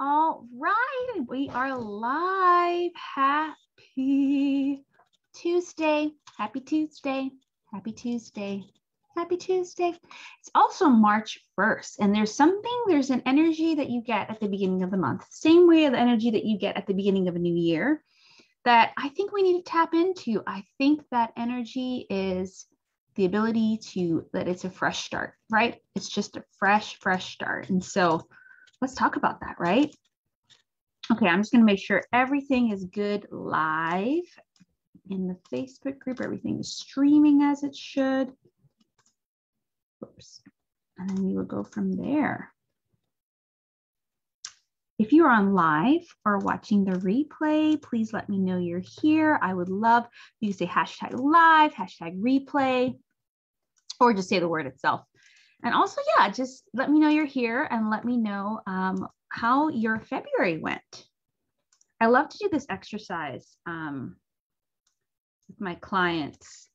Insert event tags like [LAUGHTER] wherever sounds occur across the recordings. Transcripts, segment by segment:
All right, we are live. Happy Tuesday. Happy Tuesday. Happy Tuesday. Happy Tuesday. It's also March 1st, and there's something, there's an energy that you get at the beginning of the month, same way the energy that you get at the beginning of a new year that I think we need to tap into. I think that energy is the ability to that it's a fresh start, right? It's just a fresh, fresh start. And so let's talk about that, right? Okay, I'm just going to make sure everything is good live in the Facebook group. Everything is streaming as it should. Oops. And then we will go from there. If you're on live or watching the replay, please let me know you're here. I would love you to say hashtag live, hashtag replay, or just say the word itself. And also, yeah, just let me know you're here and let me know um, how your February went. I love to do this exercise um, with my clients.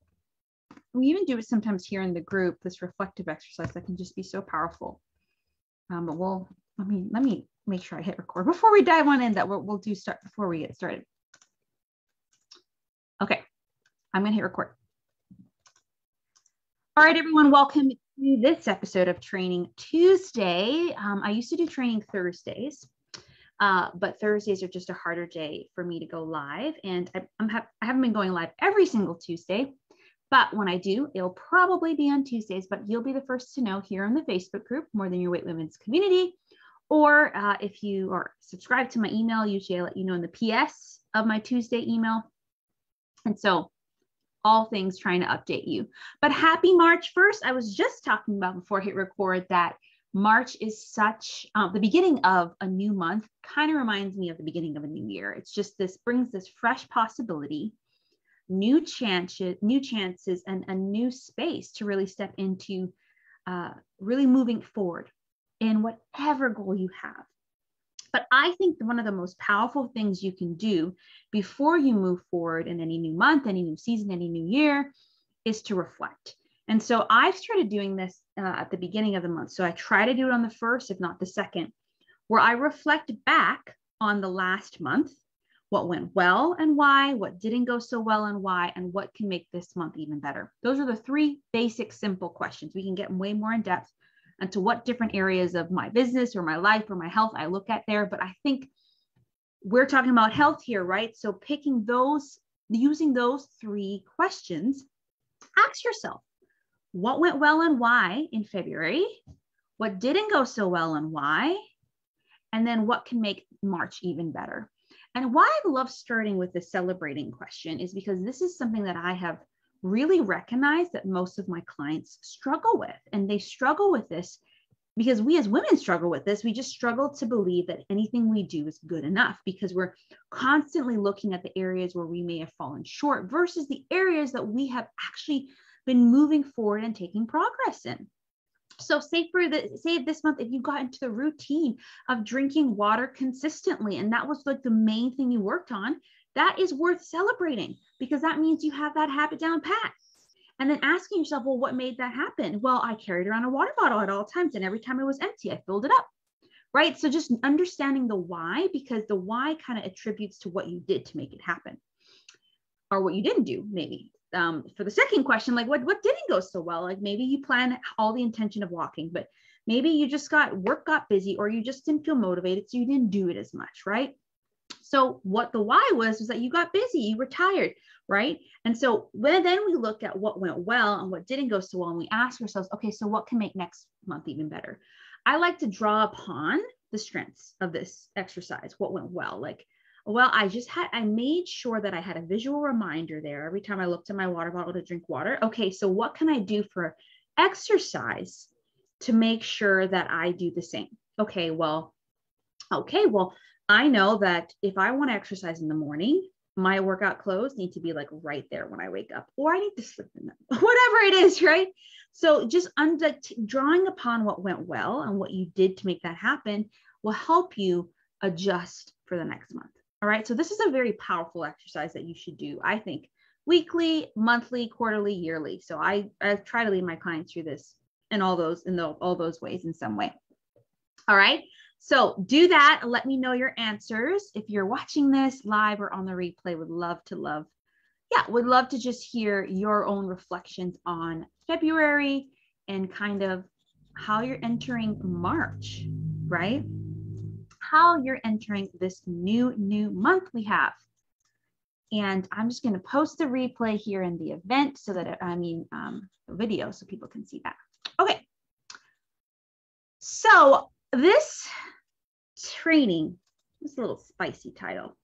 We even do it sometimes here in the group, this reflective exercise that can just be so powerful. Um, but we'll, let me, let me make sure I hit record before we dive on in that we'll, we'll do start before we get started. Okay, I'm gonna hit record. All right, everyone, welcome to this episode of Training Tuesday. Um, I used to do training Thursdays, uh, but Thursdays are just a harder day for me to go live. And I, I'm ha I haven't been going live every single Tuesday, but when I do, it'll probably be on Tuesdays, but you'll be the first to know here in the Facebook group, More Than Your Weight Women's Community. Or uh, if you are subscribed to my email, usually I let you know in the PS of my Tuesday email. And so all things trying to update you. But happy March 1st. I was just talking about before I hit record that March is such um, the beginning of a new month, kind of reminds me of the beginning of a new year. It's just this brings this fresh possibility, new chances, new chances, and a new space to really step into uh, really moving forward in whatever goal you have. But I think one of the most powerful things you can do before you move forward in any new month, any new season, any new year is to reflect. And so I've started doing this uh, at the beginning of the month. So I try to do it on the first, if not the second, where I reflect back on the last month, what went well and why, what didn't go so well and why, and what can make this month even better. Those are the three basic, simple questions. We can get way more in depth and to what different areas of my business or my life or my health I look at there. But I think we're talking about health here, right? So picking those, using those three questions, ask yourself what went well and why in February? What didn't go so well and why? And then what can make March even better? And why I love starting with the celebrating question is because this is something that I have really recognize that most of my clients struggle with. And they struggle with this because we as women struggle with this. We just struggle to believe that anything we do is good enough because we're constantly looking at the areas where we may have fallen short versus the areas that we have actually been moving forward and taking progress in. So say for the say this month, if you got into the routine of drinking water consistently, and that was like the main thing you worked on, that is worth celebrating because that means you have that habit down pat. And then asking yourself, well, what made that happen? Well, I carried around a water bottle at all times, and every time it was empty, I filled it up. Right. So just understanding the why, because the why kind of attributes to what you did to make it happen or what you didn't do, maybe. Um, for the second question, like what, what didn't go so well? Like maybe you plan all the intention of walking, but maybe you just got work got busy or you just didn't feel motivated. So you didn't do it as much. Right. So what the why was was that you got busy, you were tired, right? And so when then we look at what went well and what didn't go so well, and we ask ourselves, okay, so what can make next month even better? I like to draw upon the strengths of this exercise, what went well. Like, well, I just had, I made sure that I had a visual reminder there every time I looked at my water bottle to drink water. Okay, so what can I do for exercise to make sure that I do the same? Okay, well, okay, well, I know that if I want to exercise in the morning, my workout clothes need to be like right there when I wake up, or I need to slip in them, [LAUGHS] whatever it is, right? So just under drawing upon what went well and what you did to make that happen will help you adjust for the next month. All right. So this is a very powerful exercise that you should do, I think, weekly, monthly, quarterly, yearly. So I, I try to lead my clients through this in all those in the, all those ways in some way. All right. So do that let me know your answers. If you're watching this live or on the replay, would love to love, yeah, would love to just hear your own reflections on February and kind of how you're entering March, right? How you're entering this new, new month we have. And I'm just going to post the replay here in the event so that, I mean, um, video so people can see that. Okay. So this training. It's a little spicy title,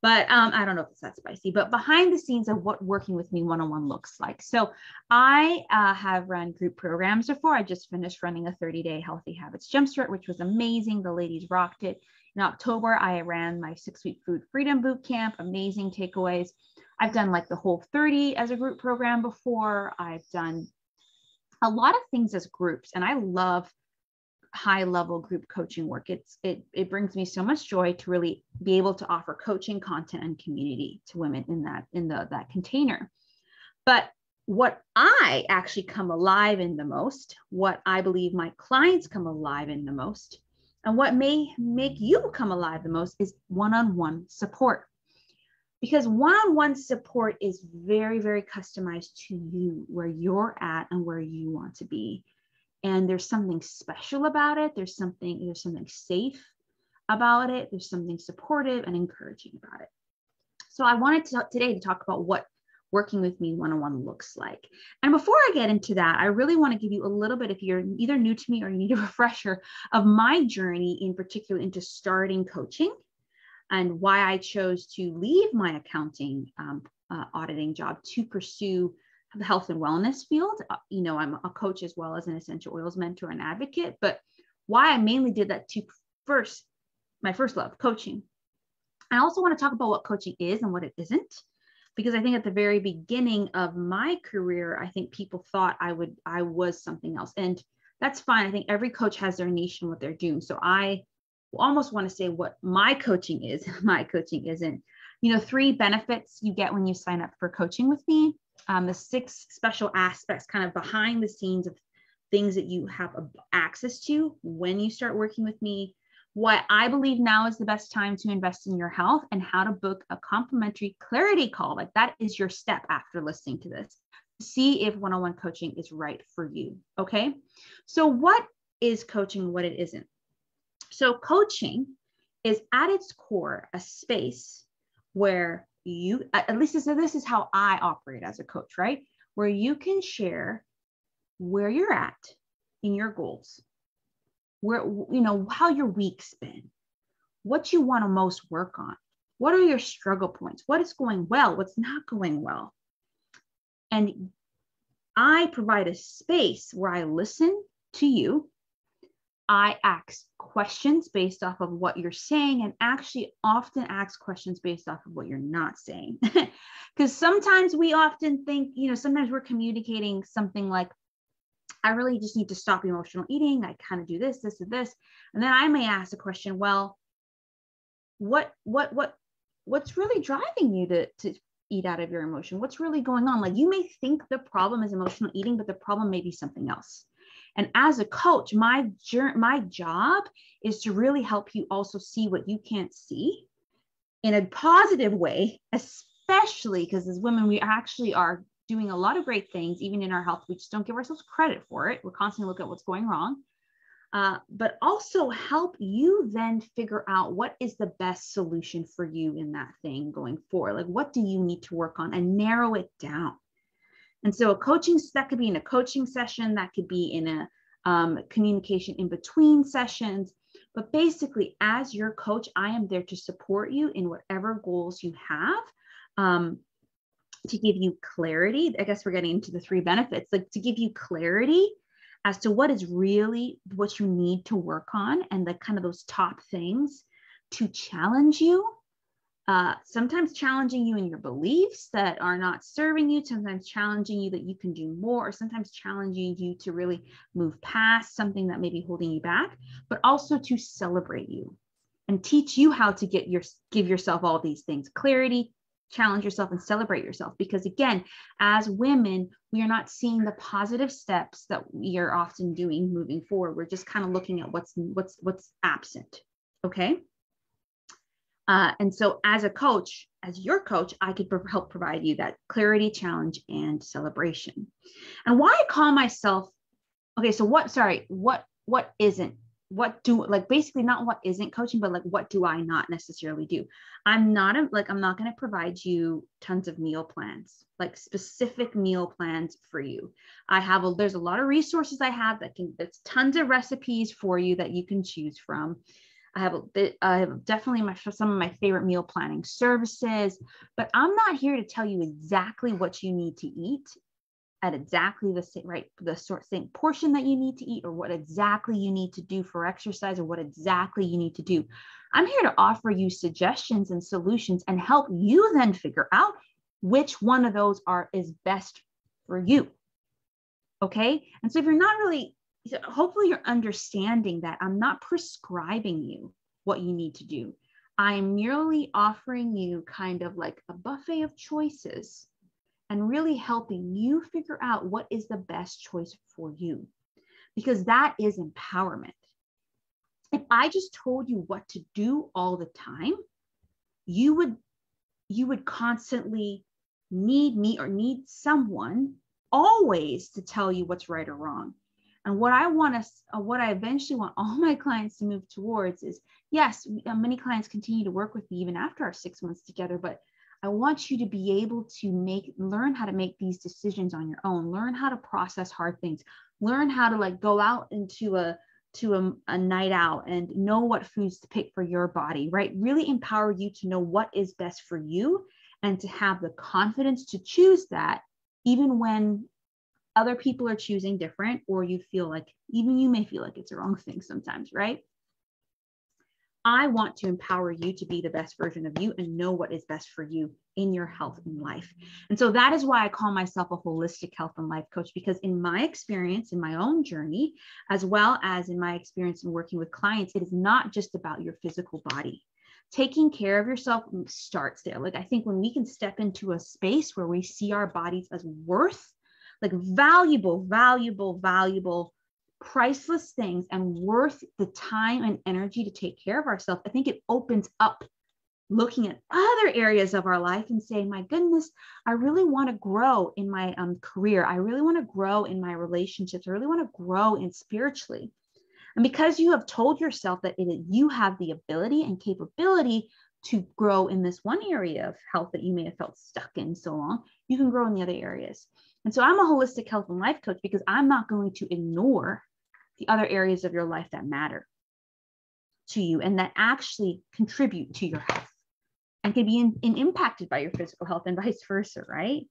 but um, I don't know if it's that spicy, but behind the scenes of what working with me one-on-one looks like. So I uh, have run group programs before. I just finished running a 30-day Healthy Habits Jumpstart, which was amazing. The ladies rocked it. In October, I ran my six-week food freedom boot camp, amazing takeaways. I've done like the whole 30 as a group program before. I've done a lot of things as groups, and I love high level group coaching work. It's it it brings me so much joy to really be able to offer coaching content and community to women in that in the that container. But what i actually come alive in the most what i believe my clients come alive in the most and what may make you come alive the most is one-on-one support. Because one-on-one support is very very customized to you where you're at and where you want to be and there's something special about it. There's something there's something safe about it. There's something supportive and encouraging about it. So i wanted to today to talk about what working with me one-on-one looks like. And before i get into that i really want to give you a little bit if you're either new to me or you need a [LAUGHS] refresher of my journey in particular into starting coaching and why i chose to leave my accounting um, uh, auditing job to pursue the health and wellness field. Uh, you know, I'm a coach as well as an essential oils mentor and advocate. But why I mainly did that to first, my first love, coaching. I also want to talk about what coaching is and what it isn't. Because I think at the very beginning of my career, I think people thought I would, I was something else. And that's fine. I think every coach has their niche and what they're doing. So I almost want to say what my coaching is, [LAUGHS] my coaching isn't. You know, three benefits you get when you sign up for coaching with me um, the six special aspects kind of behind the scenes of things that you have access to when you start working with me what I believe now is the best time to invest in your health and how to book a complimentary clarity call. Like that is your step after listening to this. See if one on one coaching is right for you. Okay. So, what is coaching, what it isn't? So, coaching is at its core a space where you at least so this is how I operate as a coach, right? Where you can share where you're at in your goals, where you know how your week's been, what you want to most work on, what are your struggle points, what is going well, what's not going well. And I provide a space where I listen to you I ask questions based off of what you're saying and actually often ask questions based off of what you're not saying. [LAUGHS] Because sometimes we often think, you know, sometimes we're communicating something like, I really just need to stop emotional eating. I kind of do this, this, and this. And then I may ask the question, well, what, what, what, what's really driving you to, to eat out of your emotion? What's really going on? Like you may think the problem is emotional eating, but the problem may be something else. And as a coach, my my job is to really help you also see what you can't see in a positive way, especially because as women, we actually are doing a lot of great things, even in our health. We just don't give ourselves credit for it. We're constantly looking at what's going wrong. Uh, but also help you then figure out what is the best solution for you in that thing going forward. Like, what do you need to work on and narrow it down? And so a coaching, that could be in a coaching session, that could be in a um, communication in between sessions. But basically, as your coach, I am there to support you in whatever goals you have. Um, to give you clarity, I guess we're getting into the three benefits, like to give you clarity as to what is really what you need to work on and the kind of those top things to challenge you uh, sometimes challenging you in your beliefs that are not serving you, sometimes challenging you that you can do more, or sometimes challenging you to really move past something that may be holding you back, but also to celebrate you and teach you how to get your give yourself all these things. Clarity, challenge yourself and celebrate yourself. Because again as women we are not seeing the positive steps that we are often doing moving forward. We're just kind of looking at what's what's what's absent okay uh, and so as a coach as your coach i could pro- help provide you that clarity challenge and celebration. And why i call myself okay so what sorry what what isn't what do like basically not what isn't coaching but like what do i not necessarily do? I'm not a, like i'm not going to provide you tons of meal plans like specific meal plans for you. I have a there's a lot of resources i have that can there's tons of recipes for you that you can choose from i have have definitely my some of my favorite meal planning services but i'm not here to tell you exactly what you need to eat at exactly the same right the sort same portion that you need to eat or what exactly you need to do for exercise or what exactly you need to do. I'm here to offer you suggestions and solutions and help you then figure out which one of those are is best for you. Okay? And so if you're not really hopefully you're understanding that i'm not prescribing you what you need to do i'm merely offering you kind of like a buffet of choices and really helping you figure out what is the best choice for you because that is empowerment. If I just told you what to do all the time, you would you would constantly need me or need someone always to tell you what's right or wrong. And what I want to, uh, what I eventually want all my clients to move towards is yes, uh, many clients continue to work with me even after our six months together, but I want you to be able to make learn how to make these decisions on your own, learn how to process hard things, learn how to like go out into a to a, a night out and know what foods to pick for your body, right? Really empower you to know what is best for you and to have the confidence to choose that even when other people are choosing different or you feel like even you may feel like it's a wrong thing sometimes, right? I want to empower you to be the best version of you and know what is best for you in your health and life. And so that is why I call myself a holistic health and life coach, because in my experience, in my own journey, as well as in my experience in working with clients, it is not just about your physical body. Taking care of yourself starts there. Like, I think when we can step into a space where we see our bodies as worth, like valuable, valuable, valuable priceless things and worth the time and energy to take care of ourselves, I think it opens up looking at other areas of our life and saying, my goodness, I really want to grow in my um, career. I really want to grow in my relationships. I really want to grow in spiritually. And because you have told yourself that it, you have the ability and capability to grow in this one area of health that you may have felt stuck in so long, you can grow in the other areas. And so I'm a holistic health and life coach because I'm not going to ignore the other areas of your life that matter to you and that actually contribute to your health and can be in, in impacted by your physical health and vice versa, right?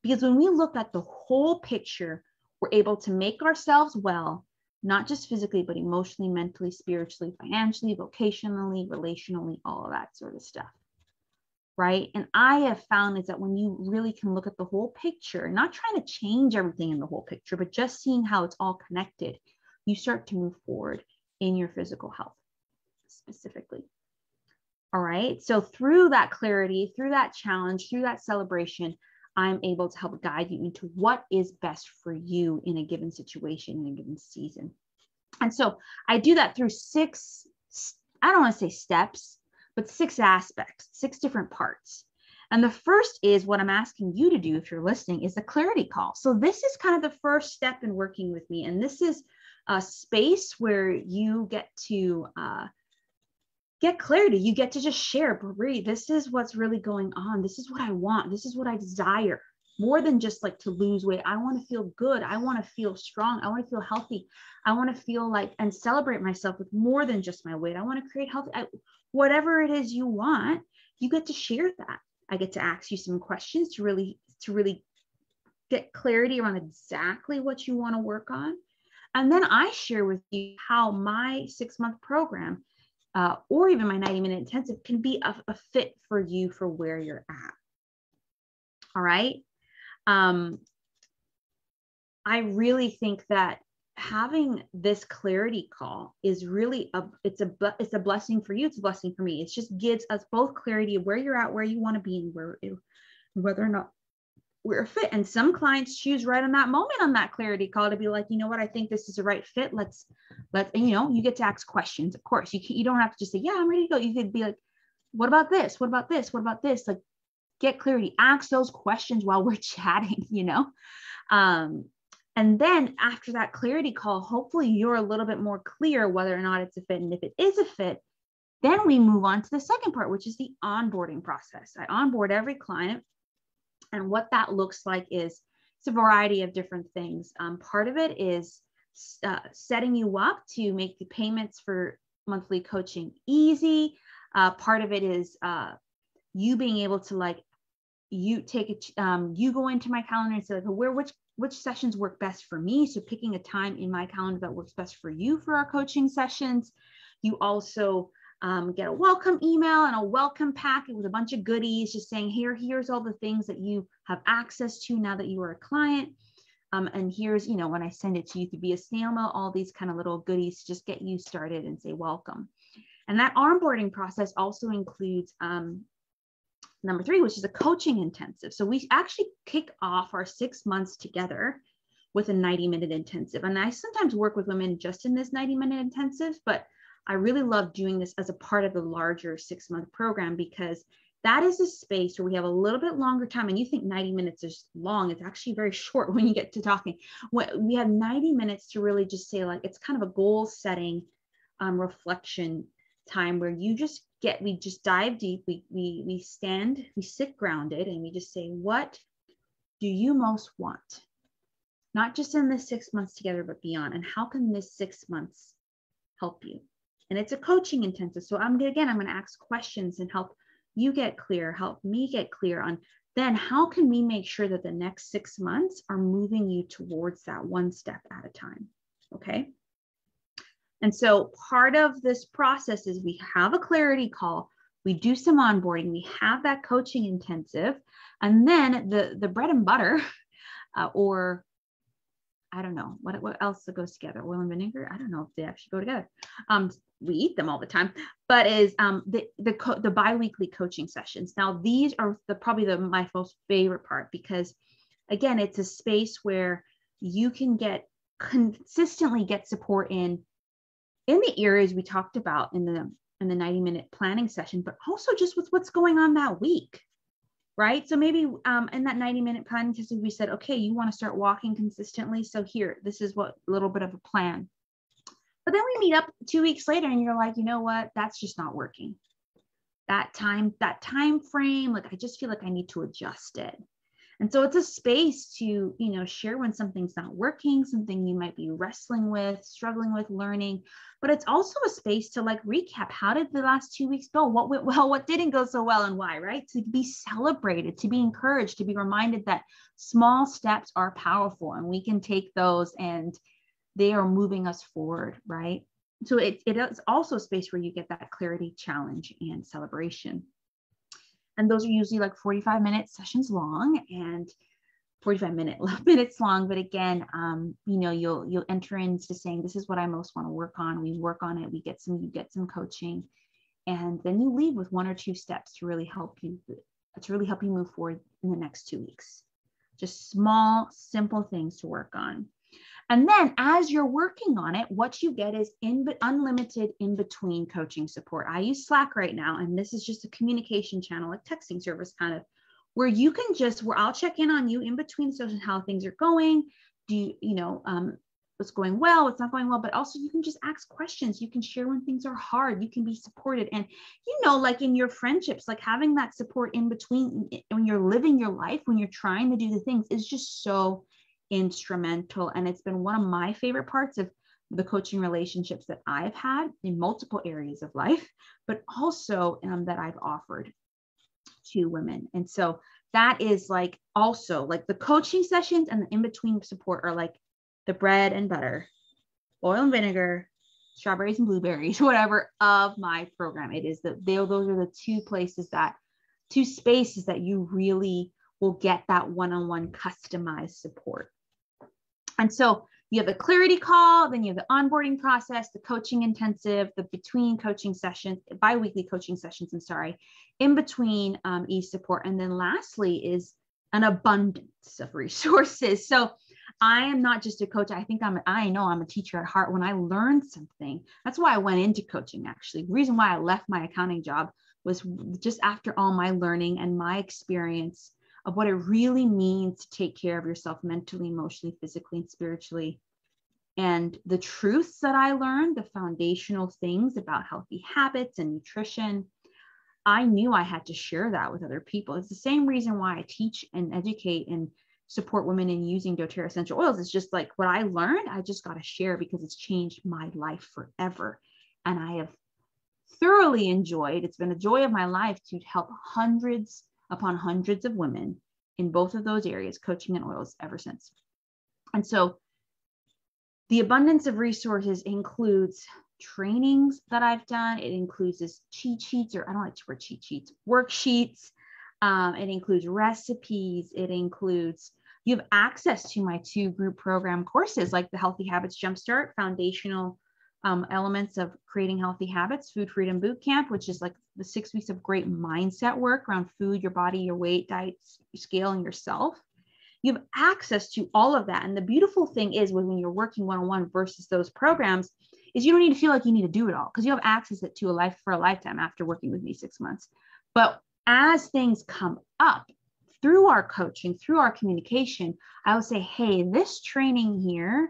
Because when we look at the whole picture, we're able to make ourselves well, not just physically, but emotionally, mentally, spiritually, financially, vocationally, relationally, all of that sort of stuff. Right. And I have found is that when you really can look at the whole picture, not trying to change everything in the whole picture, but just seeing how it's all connected, you start to move forward in your physical health specifically. All right. So, through that clarity, through that challenge, through that celebration, I'm able to help guide you into what is best for you in a given situation, in a given season. And so, I do that through six, I don't want to say steps, but six aspects, six different parts. And the first is what I'm asking you to do if you're listening is the clarity call. So, this is kind of the first step in working with me. And this is a space where you get to uh, get clarity. You get to just share, Brie, this is what's really going on. This is what I want. This is what I desire. More than just like to lose weight. I want to feel good. I want to feel strong. I want to feel healthy. I want to feel like and celebrate myself with more than just my weight. I want to create health. I, whatever it is you want, you get to share that. I get to ask you some questions to really to really get clarity around exactly what you want to work on and then I share with you how my six month program uh, or even my 90 minute intensive can be a, a, fit for you for where you're at. All right. Um, I really think that having this clarity call is really a it's a it's a blessing for you it's a blessing for me. It just gives us both clarity of where you're at where you want to be and where whether or not we're a fit. And some clients choose right on that moment on that clarity call to be like you know what? I think this is a right fit. Let's let's you know you get to ask questions of course. You can, you don't have to just say yeah i'm ready to go. You could be like what about this? What about this? What about this? Like get clarity. Ask those questions while we're [LAUGHS] chatting you know? Um and then after that clarity call, hopefully you're a little bit more clear whether or not it's a fit. And if it is a fit, then we move on to the second part, which is the onboarding process. I onboard every client. And what that looks like is it's a variety of different things. Um, part of it is uh, setting you up to make the payments for monthly coaching easy. Uh, part of it is uh, you being able to like you take it um, you go into my calendar and say like where which which sessions work best for me. So picking a time in my calendar that works best for you for our coaching sessions. You also um, get a welcome email and a welcome packet with a bunch of goodies, just saying here, here's all the things that you have access to now that you are a client. Um, and here's, you know, when I send it to you to be a snail mail, all these kind of little goodies to just get you started and say welcome. And that onboarding process also includes um, number three, which is a coaching intensive. So we actually kick off our six months together with a 90 minute intensive. And I sometimes work with women just in this 90 minute intensive, but I really love doing this as a part of the larger six month program because that is a space where we have a little bit longer time. And you think 90 minutes is long, it's actually very short [LAUGHS] when you get to talking. We have 90 minutes to really just say, like, it's kind of a goal setting um, reflection time where you just get we just dive deep we we we stand we sit grounded and we just say what do you most want? Not just in this six months together but beyond. And how can this six months help you? And it's a coaching intensive. So i'm again i'm going to ask questions and help you get clear help me get clear on then how can we make sure that the next six months are moving you towards that one step at a time okay and so part of this process is we have a clarity call, we do some onboarding, we have that coaching intensive, and then the the bread and butter, [LAUGHS] uh, or I don't know what what else that goes together. Oil and vinegar. I don't know if they actually go together. Um, we eat them all the time, but is um the the co- the biweekly coaching sessions. Now these are the probably the my most favorite part because again it's a space where you can get consistently get support in in the areas we talked about in the in the 90 minute planning session, but also just with what's going on that week, right? So maybe um, in that 90 minute planning session, we said, okay, you want to start walking consistently. So here, this is what a little bit of a plan. But then we meet up two weeks later and you're like, you know what? That's just not working. That time, that time frame, like I just feel like I need to adjust it. And so it's a space to, you know, share when something's not working, something you might be wrestling with, struggling with, learning. But it's also a space to like recap how did the last two weeks go? What went well, what didn't go so well, and why, right? To be celebrated, to be encouraged, to be reminded that small steps are powerful and we can take those and they are moving us forward, right? So it, it is also a space where you get that clarity, challenge, and celebration and those are usually like 45 minute sessions long and 45 minute [LAUGHS] minutes long. But again um, you know you'll you'll enter into saying this is what i most want to work on. We work on it we get some you get some coaching and then you leave with one or two steps to really help you to really help you move forward in the next two weeks. Just small simple things to work on and then as you're working on it, what you get is in unlimited in between coaching support. I use Slack right now, and this is just a communication channel, like texting service kind of where you can just where I'll check in on you in between sessions, how things are going. Do you, you know, um, what's going well, what's not going well, but also you can just ask questions. You can share when things are hard. You can be supported. And, you know, like in your friendships, like having that support in between when you're living your life, when you're trying to do the things is just so instrumental. And it's been one of my favorite parts of the coaching relationships that I've had in multiple areas of life, but also um, that I've offered to women. And so that is like also like the coaching sessions and the in between support are like the bread and butter, oil and vinegar, strawberries and blueberries, [LAUGHS] whatever of my program. It is that they, those are the two places that, two spaces that you really will get that one on one customized support. And so you have the clarity call, then you have the onboarding process, the coaching intensive, the between coaching sessions, bi-weekly coaching sessions, I'm sorry, in between um, e-support. And then lastly is an abundance of [LAUGHS] resources. So I am not just a coach. I think I'm, I know I'm a teacher at heart. When I learned something, that's why I went into coaching actually. The reason why I left my accounting job was just after all my learning and my experience of what it really means to take care of yourself mentally, emotionally, physically, and spiritually. And the truths that I learned, the foundational things about healthy habits and nutrition, I knew I had to share that with other people. It's the same reason why I teach and educate and support women in using doTERRA essential oils. It's just like what I learned, I just got to share because it's changed my life forever. And I have thoroughly enjoyed, it's been a joy of my life to help hundreds upon hundreds of women in both of those areas, coaching and oils, ever since. And so the abundance of resources includes trainings that I've done. It includes this cheat sheets, or I don't like to word cheat sheets, worksheets. Um, it includes recipes. It includes, you have access to my two group program courses like the Healthy Habits Jumpstart, Foundational um, elements of creating healthy habits, Food Freedom Boot Camp, which is like the six weeks of great mindset work around food, your body, your weight, diet, scaling yourself. You have access to all of that. And the beautiful thing is when you're working one-on-one versus those programs is you don't need to feel like you need to do it all because you have access to a life for a lifetime after working with me six months. But as things come up through our coaching, through our communication, I will say, hey, this training here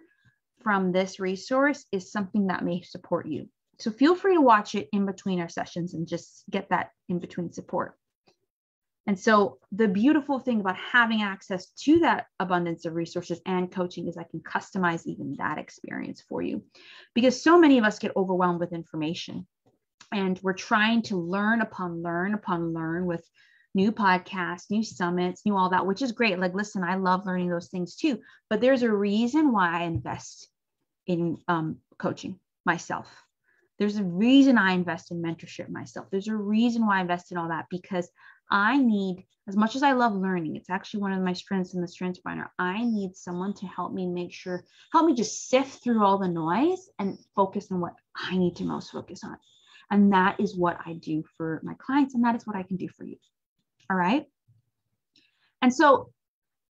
from this resource is something that may support you. So feel free to watch it in between our sessions and just get that in between support. And so the beautiful thing about having access to that abundance of resources and coaching is I can customize even that experience for you because so many of us get overwhelmed with information and we're trying to learn upon learn upon learn with new podcasts, new summits, new all that, which is great. Like, listen, I love learning those things too, but there's a reason why I invest in um, coaching myself. There's a reason I invest in mentorship myself. There's a reason why I invest in all that because I need, as much as I love learning, it's actually one of my strengths in the Strengths Finder. I need someone to help me make sure, help me just sift through all the noise and focus on what I need to most focus on. And that is what I do for my clients, and that is what I can do for you. All right. And so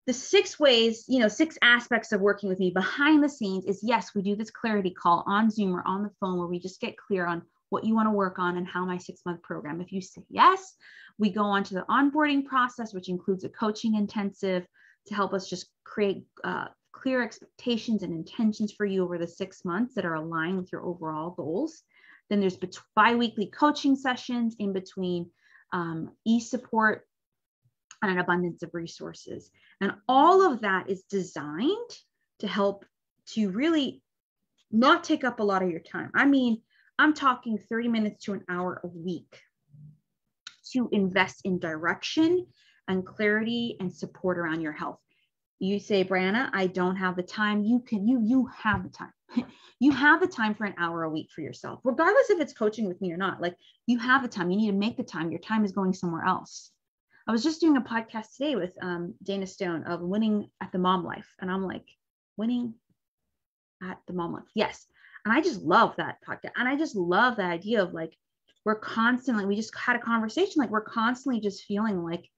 the six ways, you know, six aspects of working with me behind the scenes is yes, we do this clarity call on Zoom or on the phone where we just get clear on what you want to work on and how my six month program. If you say yes, we go on to the onboarding process, which includes a coaching intensive to help us just create uh, clear expectations and intentions for you over the six months that are aligned with your overall goals. Then there's bi weekly coaching sessions in between um, e support and an abundance of resources. And all of that is designed to help to really not take up a lot of your time. I mean, I'm talking 30 minutes to an hour a week to invest in direction and clarity and support around your health. You say, Brianna, I don't have the time. You can, you, you have the time. [LAUGHS] you have the time for an hour a week for yourself, regardless if it's coaching with me or not. Like you have the time. You need to make the time. Your time is going somewhere else. I was just doing a podcast today with um, Dana Stone of winning at the mom life. And I'm like, winning at the mom life. Yes. And I just love that podcast. And I just love the idea of like, we're constantly, we just had a conversation, like we're constantly just feeling like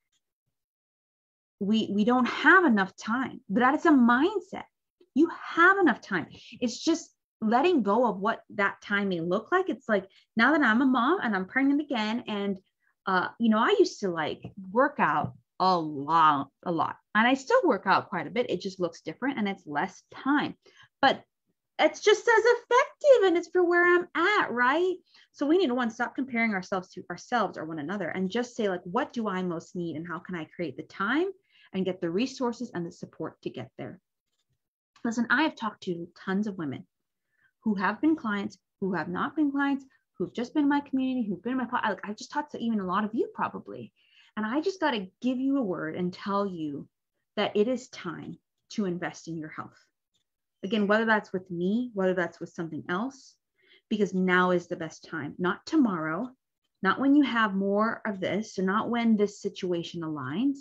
we we don't have enough time. But that is a mindset. You have enough time. It's just letting go of what that time may look like. It's like now that I'm a mom and I'm pregnant again and uh, you know, I used to like work out a lot, a lot. And I still work out quite a bit. It just looks different and it's less time. But it's just as effective and it's for where I'm at, right? So we need to one stop comparing ourselves to ourselves or one another and just say, like, what do I most need and how can I create the time and get the resources and the support to get there? Listen, I have talked to tons of women who have been clients, who have not been clients, who've just been in my community, who've been in my like I just talked to even a lot of you probably. And I just got to give you a word and tell you that it is time to invest in your health. Again, whether that's with me, whether that's with something else, because now is the best time, not tomorrow, not when you have more of this, or not when this situation aligns.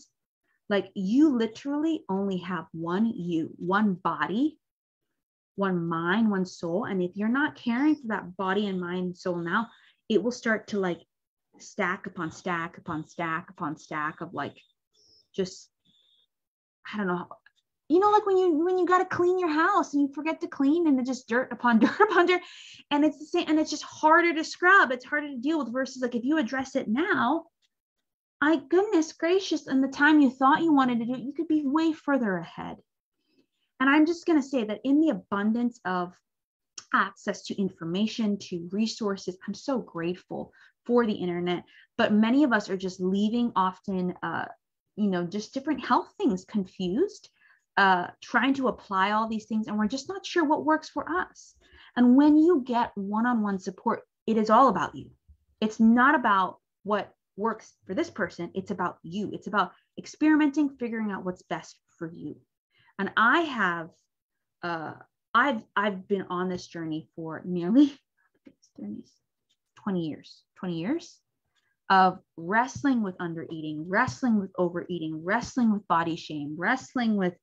Like you literally only have one you, one body one mind, one soul. And if you're not caring for that body and mind, soul now, it will start to like stack upon stack upon stack upon stack of like just I don't know. You know, like when you when you got to clean your house and you forget to clean and it's just dirt upon [LAUGHS] dirt upon dirt, and it's the same, and it's just harder to scrub. It's harder to deal with versus like if you address it now, I goodness gracious, in the time you thought you wanted to do it, you could be way further ahead. And I'm just going to say that in the abundance of access to information, to resources, I'm so grateful for the internet. But many of us are just leaving often, uh, you know, just different health things confused, uh, trying to apply all these things, and we're just not sure what works for us. And when you get one on one support, it is all about you. It's not about what works for this person, it's about you. It's about experimenting, figuring out what's best for you. And I have, uh, I've I've been on this journey for nearly [LAUGHS] 20 years, 20 years of wrestling with undereating, wrestling with overeating, wrestling with body shame, wrestling with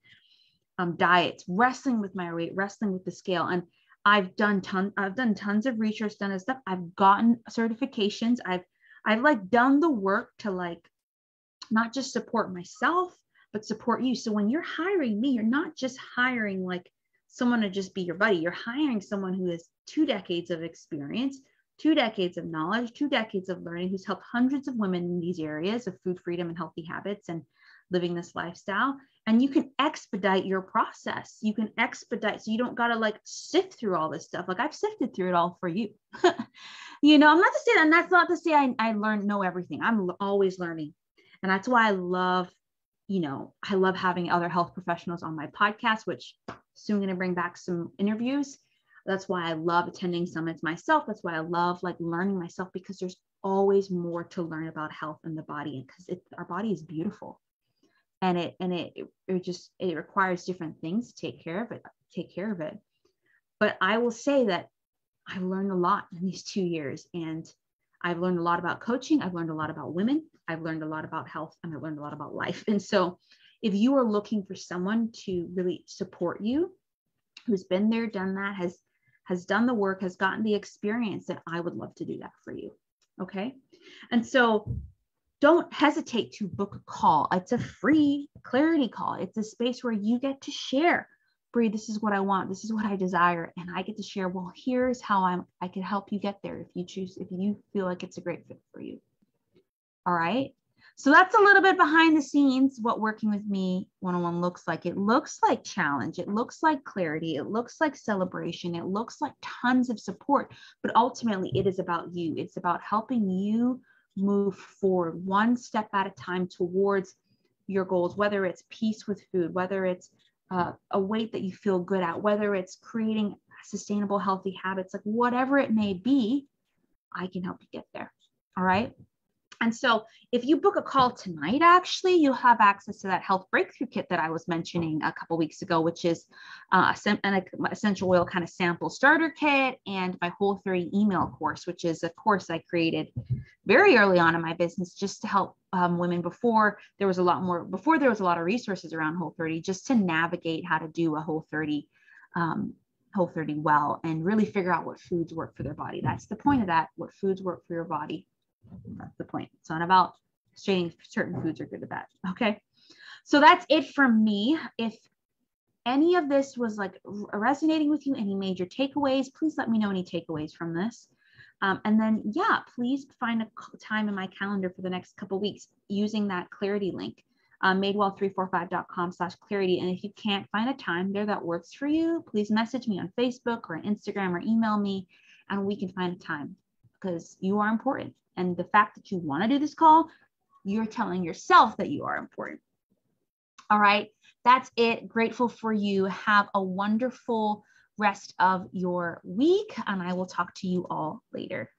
um, diets, wrestling with my weight, wrestling with the scale. And I've done ton, I've done tons of research, done this stuff. I've gotten certifications. I've I've like done the work to like not just support myself, but support you. So when you're hiring me, you're not just hiring like someone to just be your buddy. You're hiring someone who has two decades of experience, two decades of knowledge, two decades of learning, who's helped hundreds of women in these areas of food freedom and healthy habits and living this lifestyle. And you can expedite your process. You can expedite so you don't got to like sift through all this stuff. Like I've sifted through it all for you. [LAUGHS] you know, I'm not to say that, and that's not to say I, I learn know everything. I'm always learning. And that's why I love, you know, I love having other health professionals on my podcast, which soon going to bring back some interviews. That's why I love attending summits myself. That's why I love like learning myself because there's always more to learn about health and the body and because our body is beautiful. And it and it, it just it requires different things to take care of it take care of it. But i will say that i've learned a lot in these two years and i've learned a lot about coaching i've learned a lot about women i've learned a lot about health and i've learned a lot about life and so if you are looking for someone to really support you who's been there done that has has done the work, has gotten the experience, then I would love to do that for you. Okay. And so don't hesitate to book a call. It's a free clarity call. It's a space where you get to share. Bree, this is what I want. This is what I desire. And I get to share, well, here's how I'm I can help you get there if you choose, if you feel like it's a great fit for you. All right. So that's a little bit behind the scenes what working with me one on one looks like. It looks like challenge, it looks like clarity, it looks like celebration, it looks like tons of support, but ultimately it is about you. It's about helping you move forward one step at a time towards your goals, whether it's peace with food, whether it's uh, a weight that you feel good at, whether it's creating sustainable, healthy habits, like whatever it may be, I can help you get there. All right. And so if you book a call tonight, actually, you'll have access to that health breakthrough kit that I was mentioning a couple weeks ago, which is uh, an essential oil kind of sample starter kit and my Whole 30 email course, which is a course I created very early on in my business just to help um, women before there was a lot more, before there was a lot of resources around Whole 30, just to navigate how to do a Whole 30 um, Whole 30 well and really figure out what foods work for their body. That's the point of that, what foods work for your body that's the point. It's not about saying certain foods are good or bad. Okay. So that's it from me. If any of this was like resonating with you, any major takeaways, please let me know any takeaways from this. Um, and then, yeah, please find a time in my calendar for the next couple weeks using that clarity link, um, madewell345.com slash clarity. And if you can't find a time there that works for you, please message me on Facebook or Instagram or email me and we can find a time because you are important. And the fact that you want to do this call, you're telling yourself that you are important. All right, that's it. Grateful for you. Have a wonderful rest of your week, and I will talk to you all later.